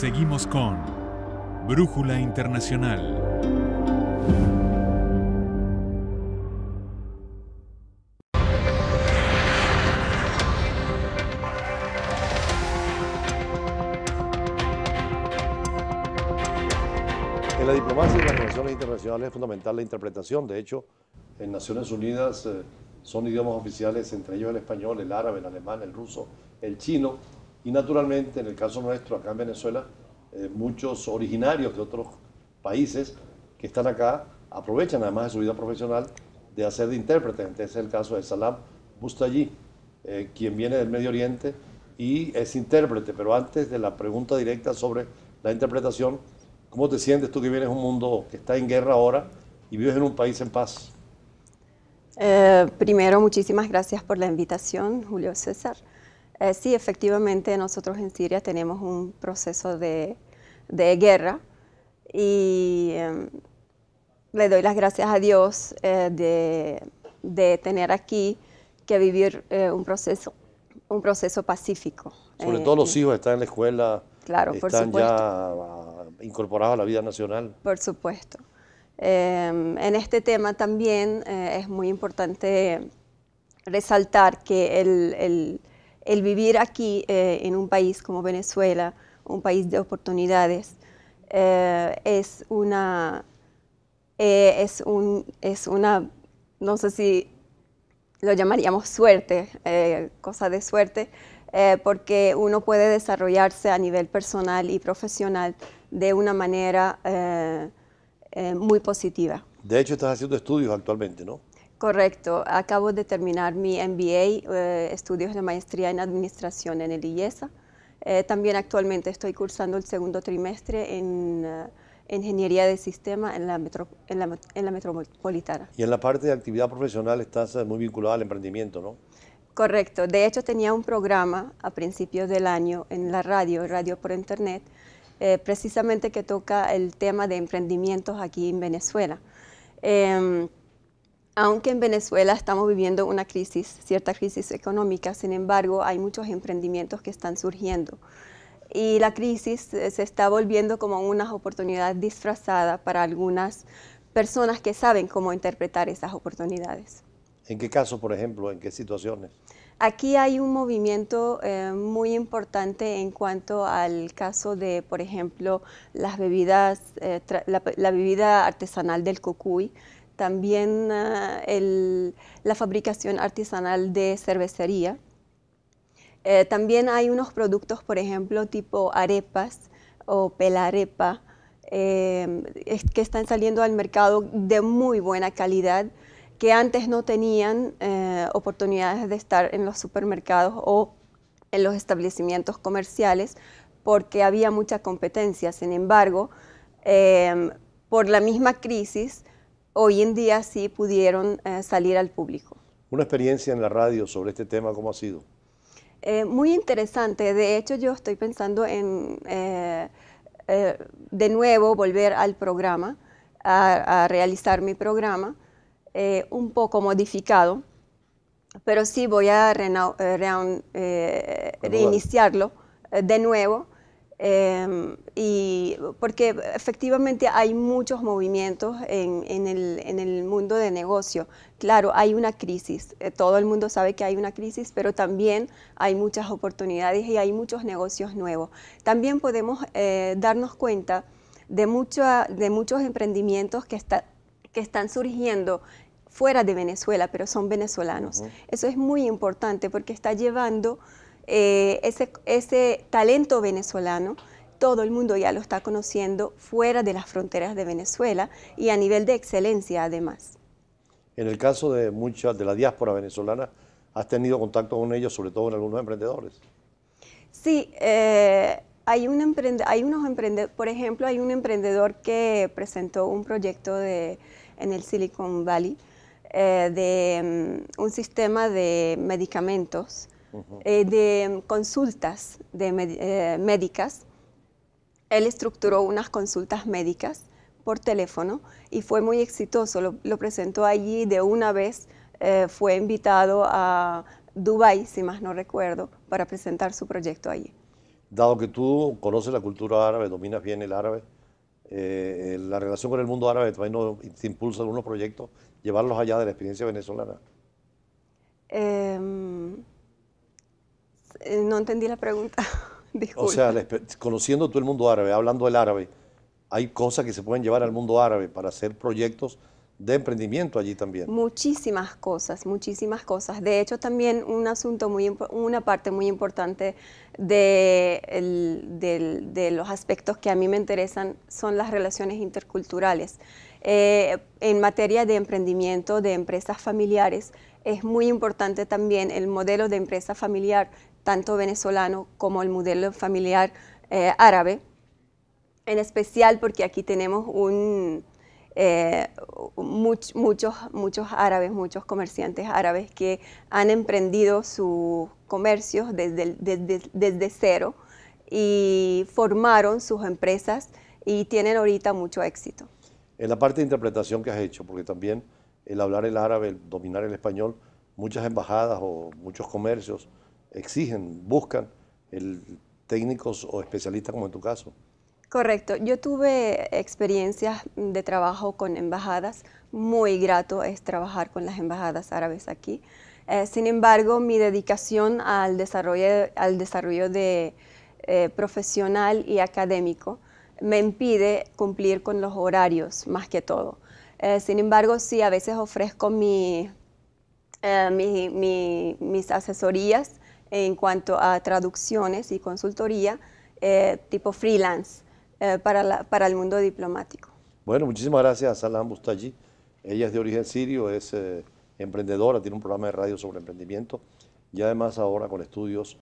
Seguimos con Brújula Internacional. En la diplomacia y las relaciones internacionales es fundamental la interpretación. De hecho, en Naciones Unidas eh, son idiomas oficiales, entre ellos el español, el árabe, el alemán, el ruso, el chino. Y naturalmente, en el caso nuestro, acá en Venezuela, eh, muchos originarios de otros países que están acá aprovechan además de su vida profesional de hacer de intérprete. Este es el caso de Salam Bustayi, eh, quien viene del Medio Oriente y es intérprete. Pero antes de la pregunta directa sobre la interpretación, ¿cómo te sientes tú que vienes de un mundo que está en guerra ahora y vives en un país en paz? Eh, primero, muchísimas gracias por la invitación, Julio César. Eh, sí, efectivamente, nosotros en Siria tenemos un proceso de, de guerra y em, le doy las gracias a Dios eh, de, de, tener aquí que vivir eh, un, proceso, un proceso pacífico. Sobre todo los hijos están en la escuela, claro, están ya incorporados a la vida nacional. Por supuesto. Em, en este tema también es muy importante resaltar que el, el el vivir aquí eh, en un país como Venezuela, un país de oportunidades, eh, es una, eh, es, un, es una, no sé si lo llamaríamos suerte, cosa de suerte, porque uno puede desarrollarse a nivel personal y profesional de una manera muy positiva. De hecho, estás haciendo estudios actualmente, ¿no? Correcto, acabo de terminar mi MBA, eh, estudios de maestría en administración en el IESA. Eh, también actualmente estoy cursando el segundo trimestre en uh, ingeniería de sistema en la, metro, en, la, en la, metropolitana. Y en la parte de actividad profesional estás muy vinculada al emprendimiento, ¿no? Correcto, de hecho tenía un programa a principios del año en la radio, radio por internet, eh, precisamente que toca el tema de emprendimientos aquí en Venezuela. Eh, aunque en Venezuela estamos viviendo una crisis, cierta crisis económica, sin embargo, hay muchos emprendimientos que están surgiendo. Y la crisis se está volviendo como una oportunidad disfrazada para algunas personas que saben cómo interpretar esas oportunidades. ¿En qué casos, por ejemplo? ¿En qué situaciones? Aquí hay un movimiento eh, muy importante en cuanto al caso de, por ejemplo, las bebidas, eh, la, la, bebida artesanal del cocuy, también el, la fabricación artesanal de cervecería. Eh, también hay unos productos, por ejemplo, tipo arepas o pelarepa, eh, que están saliendo al mercado de muy buena calidad, que antes no tenían eh, oportunidades de estar en los supermercados o en los establecimientos comerciales porque había mucha competencia. Sin embargo, por la misma crisis, hoy en día sí pudieron eh, salir al público. Una experiencia en la radio sobre este tema, ¿cómo ha sido? Eh, muy interesante. De hecho, yo estoy pensando en eh, de nuevo volver al programa, a, a realizar mi programa, un poco modificado, pero sí voy a reiniciarlo de nuevo eh, y porque efectivamente hay muchos movimientos en, en, el, en, el, mundo de negocio. Claro, hay una crisis, eh, todo el mundo sabe que hay una crisis, pero también hay muchas oportunidades y hay muchos negocios nuevos. También podemos eh, darnos cuenta de, de muchos emprendimientos que, está, que están surgiendo fuera de Venezuela, pero son venezolanos. Uh -huh. Eso es muy importante porque está llevando eh, ese, ese talento venezolano, todo el mundo ya lo está conociendo fuera de las fronteras de Venezuela y a nivel de excelencia además. En el caso de muchas de la diáspora venezolana, ¿has tenido contacto con ellos, sobre todo en algunos emprendedores? Sí, eh, hay, un emprende hay unos emprendedores, por ejemplo, hay un emprendedor que presentó un proyecto de, en el Silicon Valley eh, de um, un sistema de medicamentos Uh -huh. eh, de consultas de eh, médicas. Él estructuró unas consultas médicas por teléfono y fue muy exitoso. Lo, lo presentó allí de una vez, eh, fue invitado a Dubái, si más no recuerdo, para presentar su proyecto allí. dado que tú conoces la cultura árabe, dominas bien el árabe, eh, la relación con el mundo árabe también no te impulsa algunos proyectos, llevarlos allá de la experiencia venezolana. Eh, no entendí la pregunta. o sea, conociendo tú el mundo árabe, hablando el árabe, hay cosas que se pueden llevar al mundo árabe para hacer proyectos de emprendimiento allí también. Muchísimas cosas, muchísimas cosas. De hecho, también un asunto muy, una parte muy importante de, de, los aspectos que a mí me interesan son las relaciones interculturales. Eh, en materia de emprendimiento de empresas familiares, es muy importante también el modelo de empresa familiar, tanto venezolano como el modelo familiar eh, árabe, en especial porque aquí tenemos un eh, muchos, muchos árabes, muchos comerciantes árabes que han emprendido sus comercios desde, desde, cero y formaron sus empresas y tienen ahorita mucho éxito. En la parte de interpretación que has hecho, porque también el hablar el árabe, el dominar el español, muchas embajadas o muchos comercios exigen, buscan el técnicos o especialistas como en tu caso. Correcto. Yo tuve experiencias de trabajo con embajadas. Muy grato es trabajar con las embajadas árabes aquí. Eh, sin embargo, mi dedicación al desarrollo, al desarrollo de, eh, profesional y académico me impide cumplir con los horarios más que todo. Eh, sin embargo, sí, a veces ofrezco mi, mis asesorías en cuanto a traducciones y consultoría tipo freelance. Eh, para, para el mundo diplomático. Bueno, muchísimas gracias a Salam Bustaji. Ella es de origen sirio, es eh, emprendedora, tiene un programa de radio sobre emprendimiento y además ahora con estudios